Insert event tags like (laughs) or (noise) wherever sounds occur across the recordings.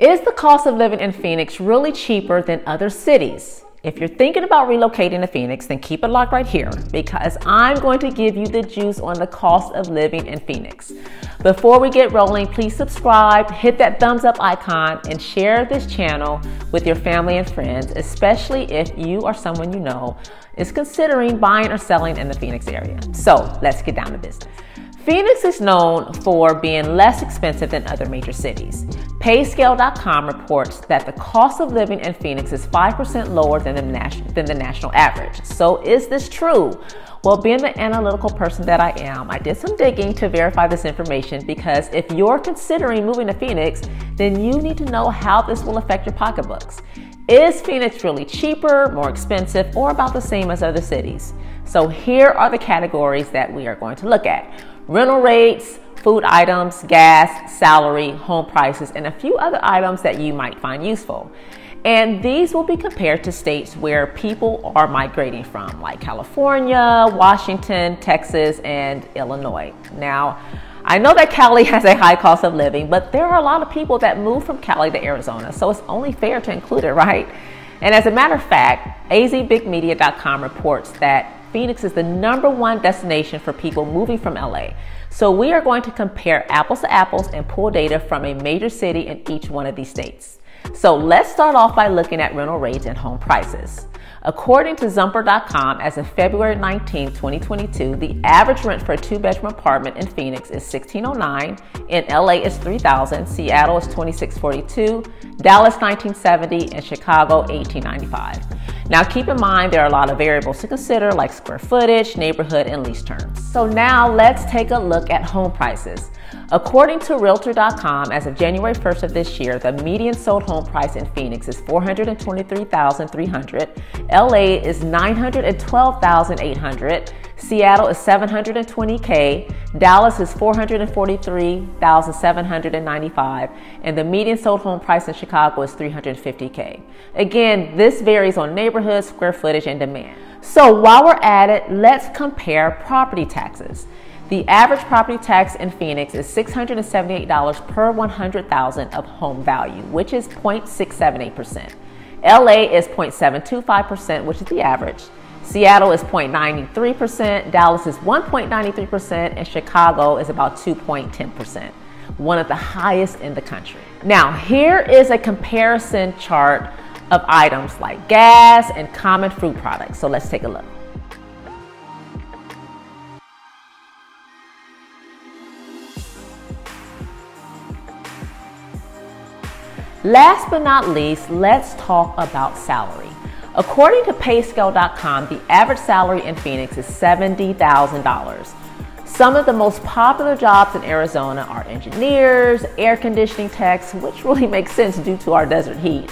Is the cost of living in Phoenix really cheaper than other cities? If you're thinking about relocating to Phoenix, then keep it locked right here because I'm going to give you the juice on the cost of living in Phoenix. Before we get rolling, please subscribe, hit that thumbs up icon, and share this channel with your family and friends, especially if you or someone you know is considering buying or selling in the Phoenix area. So let's get down to business. Phoenix is known for being less expensive than other major cities. Payscale.com reports that the cost of living in Phoenix is 5% lower than the, national, than the national average. So, is this true? Well, being the analytical person that I am, I did some digging to verify this information because if you're considering moving to Phoenix, then you need to know how this will affect your pocketbooks. Is Phoenix really cheaper, more expensive, or about the same as other cities? So, here are the categories that we are going to look at rental rates, food items, gas, salary, home prices, and a few other items that you might find useful. And these will be compared to states where people are migrating from, like California, Washington, Texas, and Illinois. Now, I know that Cali (laughs) has a high cost of living, but there are a lot of people that move from Cali to Arizona, so it's only fair to include it, right? And as a matter of fact, azbigmedia.com reports that Phoenix is the number one destination for people moving from LA. So we are going to compare apples to apples and pull data from a major city in each one of these states. So let's start off by looking at rental rates and home prices. According to Zumper.com, as of February 19, 2022, the average rent for a two-bedroom apartment in Phoenix is 1,609, in LA is 3,000, Seattle is 2,642, Dallas 1,970, and Chicago 1895. Now keep in mind there are a lot of variables to consider like square footage, neighborhood, and lease terms. So now let's take a look at home prices. According to Realtor.com, as of January 1st of this year, the median sold home price in Phoenix is 423,300. LA is 912,800. Seattle is 720K, Dallas is 443,795, and the median sold home price in Chicago is 350K. Again, this varies on neighborhood, square footage, and demand. So while we're at it, let's compare property taxes. The average property tax in Phoenix is $678 per 100,000 of home value, which is 0.678%. LA is 0.725%, which is the average. Seattle is 0.93%, Dallas is 1.93%, and Chicago is about 2.10%, one of the highest in the country. Now, here is a comparison chart of items like gas and common food products. So let's take a look. Last but not least, let's talk about salary. According to payscale.com, the average salary in Phoenix is $70,000. Some of the most popular jobs in Arizona are engineers, air conditioning techs, which really (laughs) makes sense due to our desert heat,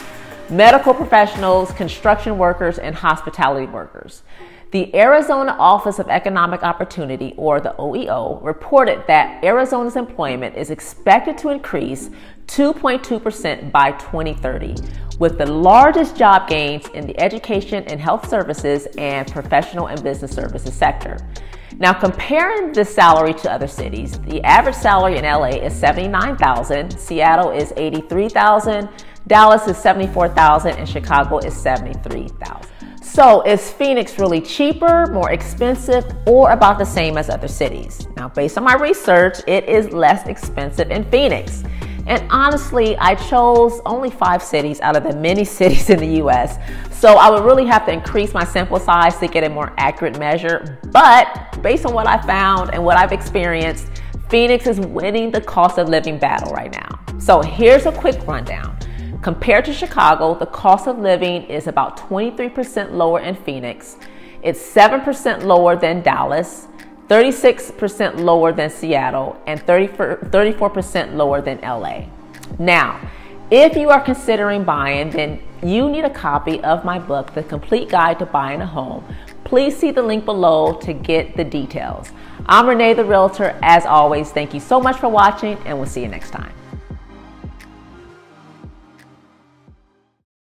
medical professionals, construction workers, and hospitality workers. The Arizona Office of Economic Opportunity, or the OEO, reported that Arizona's employment is expected to increase 2.2% by 2030, with the largest job gains in the education and health services and professional and business services sector. Now, comparing the salary to other cities, the average salary in LA is 79,000, Seattle is 83,000, Dallas is 74,000, and Chicago is 73,000. So is Phoenix really cheaper, more expensive, or about the same as other cities? Now, based on my research, it is less expensive in Phoenix. And honestly, I chose only five cities out of the many (laughs) cities in the US. So I would really have to increase my sample size to get a more accurate measure. But based on what I found and what I've experienced, Phoenix is winning the cost of living battle right now. So here's a quick rundown. Compared to Chicago, the cost of living is about 23% lower in Phoenix. It's 7% lower than Dallas, 36% lower than Seattle, and 34% lower than LA. Now, if you are considering buying, then you need a copy of my book, The Complete Guide to Buying a Home. Please see the link below to get the details. I'm Renee the Realtor. As always, thank you so much for watching, and we'll see you next time.